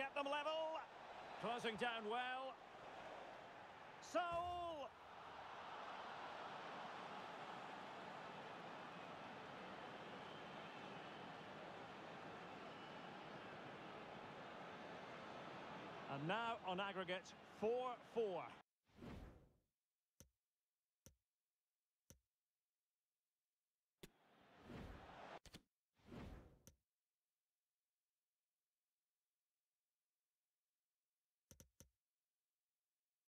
get them level. Closing down well. Saul. And now on aggregate, 4-4.